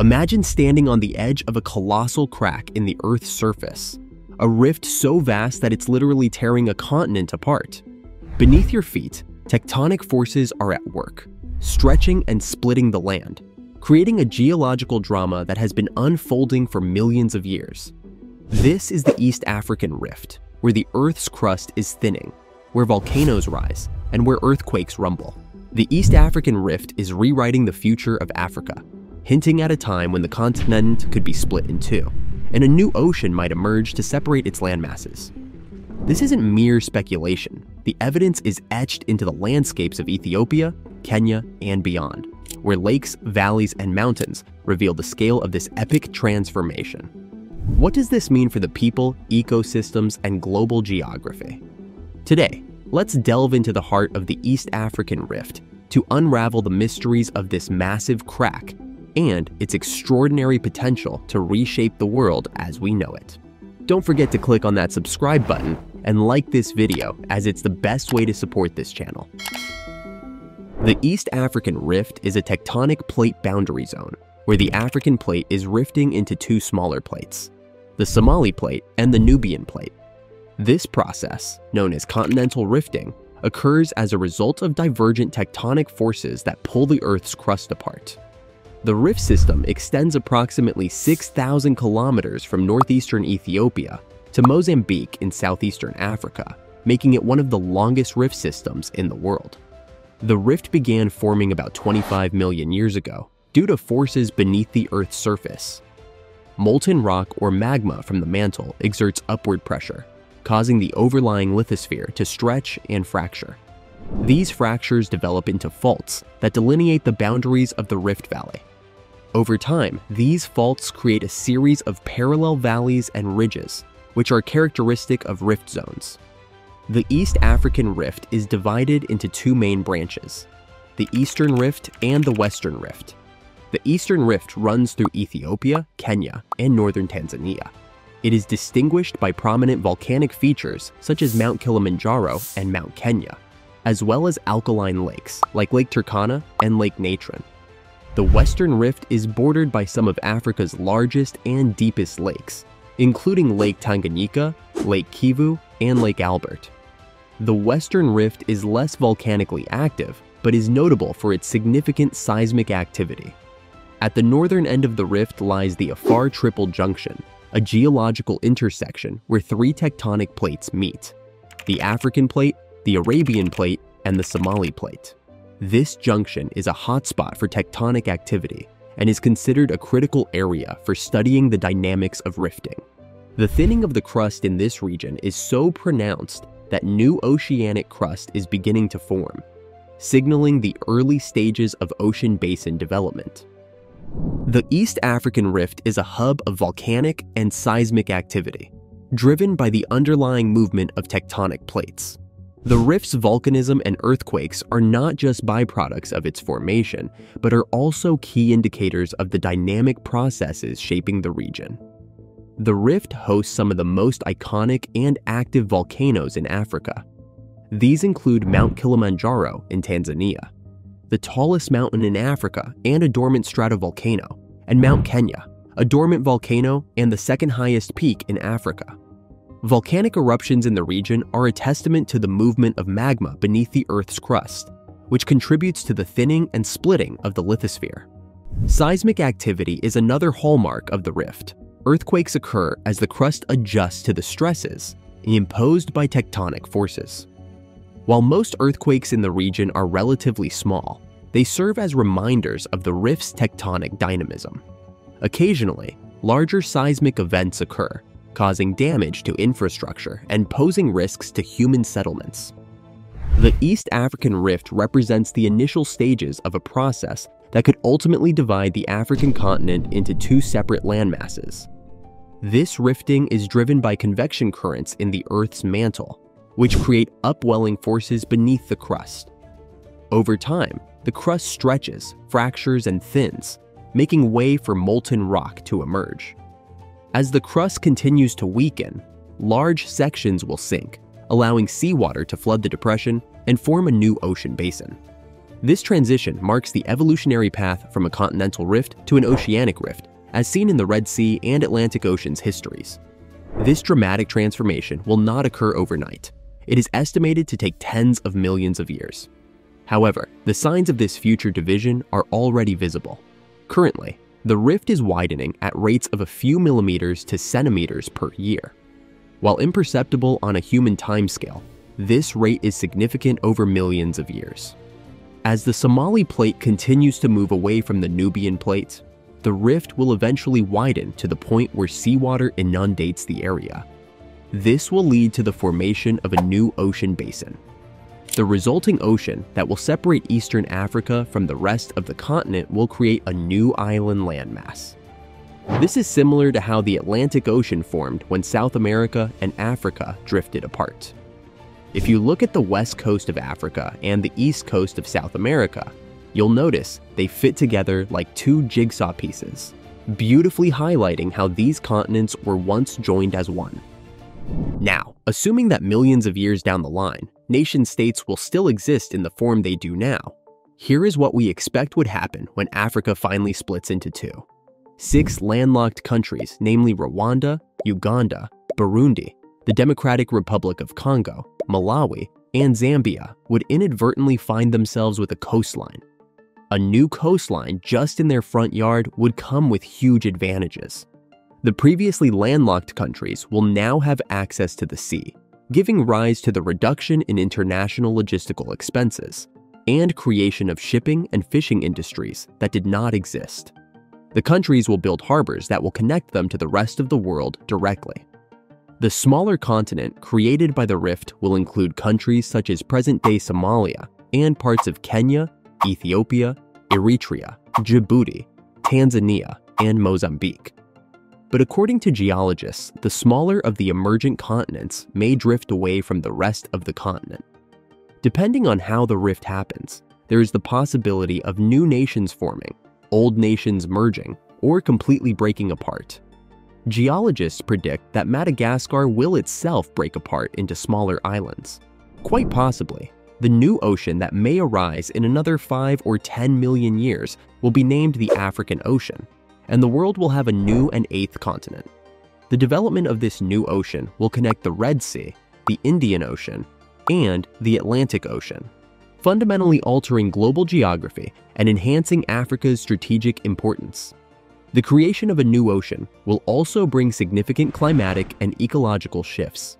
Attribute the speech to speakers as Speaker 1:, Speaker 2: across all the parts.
Speaker 1: Imagine standing on the edge of a colossal crack in the Earth's surface, a rift so vast that it's literally tearing a continent apart. Beneath your feet, tectonic forces are at work, stretching and splitting the land, creating a geological drama that has been unfolding for millions of years. This is the East African Rift, where the Earth's crust is thinning, where volcanoes rise, and where earthquakes rumble. The East African Rift is rewriting the future of Africa, hinting at a time when the continent could be split in two, and a new ocean might emerge to separate its landmasses. This isn't mere speculation. The evidence is etched into the landscapes of Ethiopia, Kenya, and beyond, where lakes, valleys, and mountains reveal the scale of this epic transformation. What does this mean for the people, ecosystems, and global geography? Today, let's delve into the heart of the East African Rift to unravel the mysteries of this massive crack and its extraordinary potential to reshape the world as we know it. Don't forget to click on that subscribe button and like this video as it's the best way to support this channel. The East African Rift is a tectonic plate boundary zone where the African plate is rifting into two smaller plates, the Somali plate and the Nubian plate. This process, known as continental rifting, occurs as a result of divergent tectonic forces that pull the Earth's crust apart. The rift system extends approximately 6,000 kilometers from northeastern Ethiopia to Mozambique in southeastern Africa, making it one of the longest rift systems in the world. The rift began forming about 25 million years ago due to forces beneath the Earth's surface. Molten rock or magma from the mantle exerts upward pressure, causing the overlying lithosphere to stretch and fracture. These fractures develop into faults that delineate the boundaries of the rift valley. Over time, these faults create a series of parallel valleys and ridges, which are characteristic of rift zones. The East African Rift is divided into two main branches, the Eastern Rift and the Western Rift. The Eastern Rift runs through Ethiopia, Kenya, and northern Tanzania. It is distinguished by prominent volcanic features such as Mount Kilimanjaro and Mount Kenya, as well as alkaline lakes like Lake Turkana and Lake Natron. The Western Rift is bordered by some of Africa's largest and deepest lakes, including Lake Tanganyika, Lake Kivu, and Lake Albert. The Western Rift is less volcanically active, but is notable for its significant seismic activity. At the northern end of the rift lies the Afar Triple Junction, a geological intersection where three tectonic plates meet the African plate, the Arabian plate, and the Somali plate. This junction is a hotspot for tectonic activity and is considered a critical area for studying the dynamics of rifting. The thinning of the crust in this region is so pronounced that new oceanic crust is beginning to form, signaling the early stages of ocean basin development. The East African Rift is a hub of volcanic and seismic activity, driven by the underlying movement of tectonic plates. The rift's volcanism and earthquakes are not just byproducts of its formation, but are also key indicators of the dynamic processes shaping the region. The rift hosts some of the most iconic and active volcanoes in Africa. These include Mount Kilimanjaro in Tanzania, the tallest mountain in Africa and a dormant stratovolcano, and Mount Kenya, a dormant volcano and the second highest peak in Africa. Volcanic eruptions in the region are a testament to the movement of magma beneath the Earth's crust, which contributes to the thinning and splitting of the lithosphere. Seismic activity is another hallmark of the rift, earthquakes occur as the crust adjusts to the stresses imposed by tectonic forces. While most earthquakes in the region are relatively small, they serve as reminders of the rift's tectonic dynamism. Occasionally, larger seismic events occur, causing damage to infrastructure and posing risks to human settlements. The East African Rift represents the initial stages of a process that could ultimately divide the African continent into two separate landmasses. This rifting is driven by convection currents in the Earth's mantle, which create upwelling forces beneath the crust. Over time, the crust stretches, fractures, and thins, making way for molten rock to emerge. As the crust continues to weaken, large sections will sink, allowing seawater to flood the depression and form a new ocean basin. This transition marks the evolutionary path from a continental rift to an oceanic rift, as seen in the Red Sea and Atlantic Ocean's histories. This dramatic transformation will not occur overnight. It is estimated to take tens of millions of years. However, the signs of this future division are already visible. Currently, the rift is widening at rates of a few millimeters to centimeters per year. While imperceptible on a human timescale, this rate is significant over millions of years. As the Somali plate continues to move away from the Nubian plate, the rift will eventually widen to the point where seawater inundates the area. This will lead to the formation of a new ocean basin. The resulting ocean that will separate eastern Africa from the rest of the continent will create a new island landmass. This is similar to how the Atlantic Ocean formed when South America and Africa drifted apart. If you look at the west coast of Africa and the east coast of South America, you'll notice they fit together like two jigsaw pieces, beautifully highlighting how these continents were once joined as one. Now, assuming that millions of years down the line, nation states will still exist in the form they do now, here is what we expect would happen when Africa finally splits into two. Six landlocked countries, namely Rwanda, Uganda, Burundi, the Democratic Republic of Congo, Malawi, and Zambia would inadvertently find themselves with a coastline. A new coastline just in their front yard would come with huge advantages. The previously landlocked countries will now have access to the sea, giving rise to the reduction in international logistical expenses and creation of shipping and fishing industries that did not exist. The countries will build harbors that will connect them to the rest of the world directly. The smaller continent created by the rift will include countries such as present-day Somalia and parts of Kenya, Ethiopia, Eritrea, Djibouti, Tanzania, and Mozambique. But according to geologists, the smaller of the emergent continents may drift away from the rest of the continent. Depending on how the rift happens, there is the possibility of new nations forming, old nations merging, or completely breaking apart. Geologists predict that Madagascar will itself break apart into smaller islands. Quite possibly, the new ocean that may arise in another 5 or 10 million years will be named the African Ocean, and the world will have a new and eighth continent. The development of this new ocean will connect the Red Sea, the Indian Ocean, and the Atlantic Ocean, fundamentally altering global geography and enhancing Africa's strategic importance. The creation of a new ocean will also bring significant climatic and ecological shifts.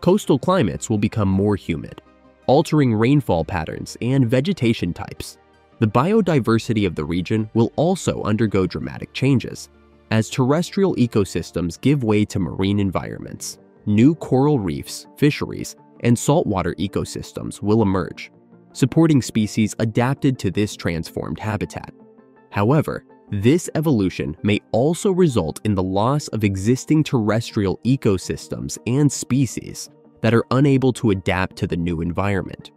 Speaker 1: Coastal climates will become more humid, altering rainfall patterns and vegetation types. The biodiversity of the region will also undergo dramatic changes as terrestrial ecosystems give way to marine environments. New coral reefs, fisheries, and saltwater ecosystems will emerge, supporting species adapted to this transformed habitat. However, this evolution may also result in the loss of existing terrestrial ecosystems and species that are unable to adapt to the new environment.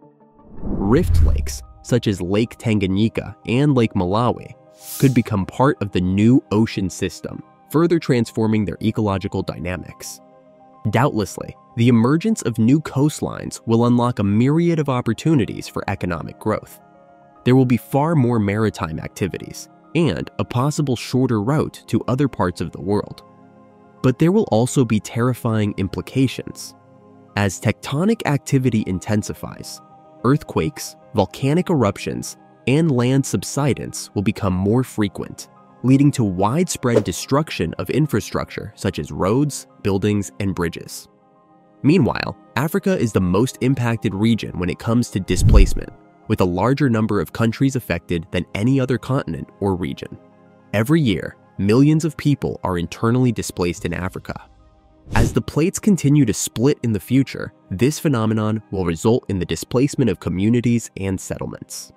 Speaker 1: Rift lakes, such as Lake Tanganyika and Lake Malawi, could become part of the new ocean system, further transforming their ecological dynamics. Doubtlessly, the emergence of new coastlines will unlock a myriad of opportunities for economic growth. There will be far more maritime activities, and a possible shorter route to other parts of the world. But there will also be terrifying implications. As tectonic activity intensifies, earthquakes, volcanic eruptions, and land subsidence will become more frequent, leading to widespread destruction of infrastructure such as roads, buildings, and bridges. Meanwhile, Africa is the most impacted region when it comes to displacement, with a larger number of countries affected than any other continent or region. Every year, millions of people are internally displaced in Africa. As the plates continue to split in the future, this phenomenon will result in the displacement of communities and settlements.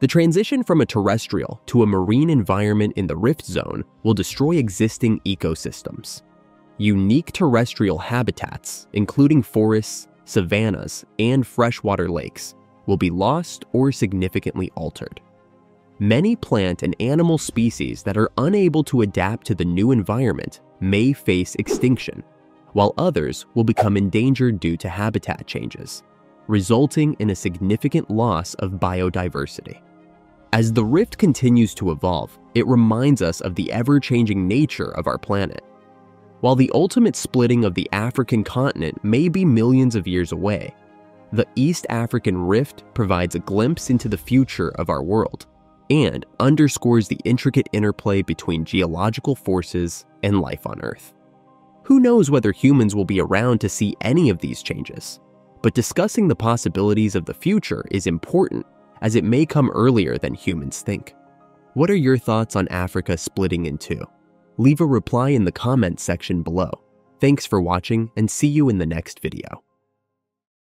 Speaker 1: The transition from a terrestrial to a marine environment in the rift zone will destroy existing ecosystems. Unique terrestrial habitats, including forests, savannas, and freshwater lakes, will be lost or significantly altered. Many plant and animal species that are unable to adapt to the new environment may face extinction, while others will become endangered due to habitat changes. resulting in a significant loss of biodiversity. As the rift continues to evolve, it reminds us of the ever changing nature of our planet. While the ultimate splitting of the African continent may be millions of years away, the East African Rift provides a glimpse into the future of our world and underscores the intricate interplay between geological forces and life on Earth. Who knows whether humans will be around to see any of these changes? But discussing the possibilities of the future is important as it may come earlier than humans think. What are your thoughts on Africa splitting in two? Leave a reply in the comments section below. Thanks for watching and see you in the next video.